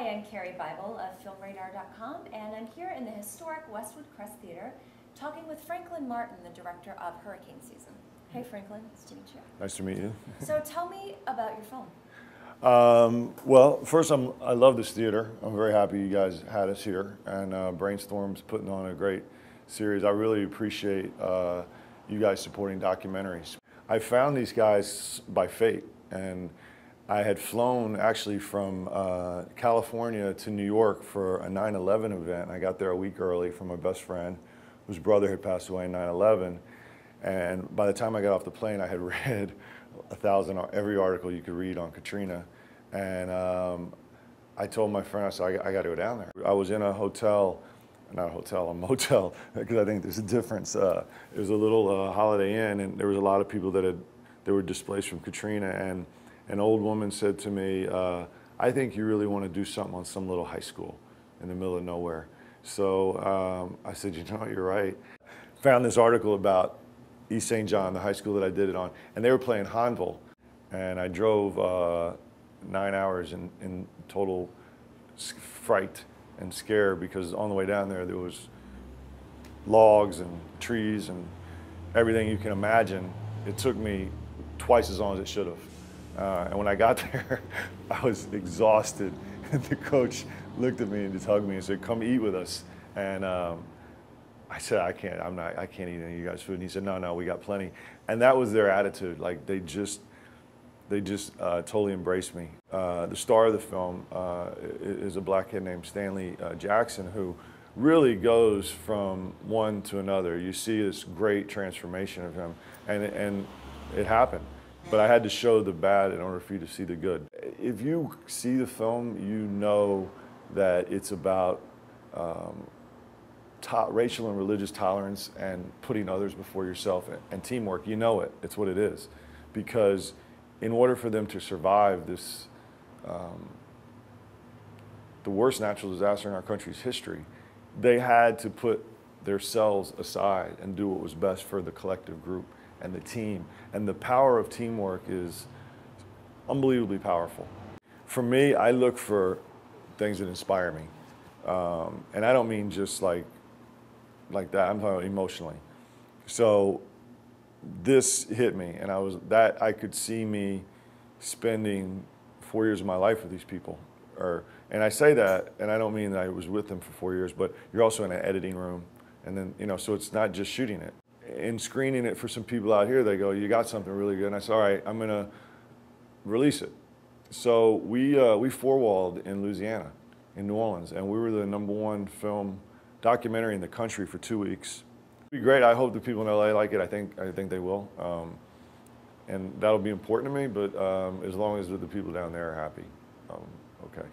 Hi, I'm Karie Bible of FilmRadar.com, and I'm here in the historic Westwood Crest Theater talking with Franklin Martin, the director of Hurricane Season. Hey, Franklin, nice to meet you. Nice to meet you. So tell me about your film. Um, well, first, I'm, I love this theater. I'm very happy you guys had us here, and uh, Brainstorm's putting on a great series. I really appreciate uh, you guys supporting documentaries. I found these guys by fate, and I had flown actually from uh, California to New York for a 9/11 event. I got there a week early from my best friend, whose brother had passed away in 9/11. And by the time I got off the plane, I had read a thousand every article you could read on Katrina, and um, I told my friend, I said, I, I got to go down there. I was in a hotel, not a hotel, a motel, because I think there's a difference. Uh, it was a little uh, Holiday Inn, and there was a lot of people that had that were displaced from Katrina, and an old woman said to me, uh, I think you really want to do something on some little high school in the middle of nowhere. So um, I said, you know, you're right. Found this article about East St. John, the high school that I did it on, and they were playing Hahnville. And I drove uh, nine hours in, in total fright and scare because on the way down there, there was logs and trees and everything you can imagine. It took me twice as long as it should have. Uh, and when I got there, I was exhausted. And the coach looked at me and just hugged me and said, "Come eat with us." And um, I said, "I can't. I'm not. I can't eat any of you guys' food." And he said, "No, no, we got plenty." And that was their attitude. Like they just, they just uh, totally embraced me. Uh, the star of the film uh, is a black kid named Stanley uh, Jackson who really goes from one to another. You see this great transformation of him, and and it happened. But I had to show the bad in order for you to see the good. If you see the film, you know that it's about um, racial and religious tolerance and putting others before yourself and, and teamwork. You know it. It's what it is. Because in order for them to survive this, um, the worst natural disaster in our country's history, they had to put their selves aside and do what was best for the collective group and the team. And the power of teamwork is unbelievably powerful. For me, I look for things that inspire me. Um, and I don't mean just like, like that, I'm talking emotionally. So this hit me and I was, that I could see me spending four years of my life with these people. Or, and I say that, and I don't mean that I was with them for four years, but you're also in an editing room. And then, you know, so it's not just shooting it in screening it for some people out here, they go, "You got something really good." And I said, "All right, I'm gonna release it." So we uh, we four-walled in Louisiana, in New Orleans, and we were the number one film documentary in the country for two weeks. It'll be great. I hope the people in LA like it. I think I think they will, um, and that'll be important to me. But um, as long as the people down there are happy, um, okay.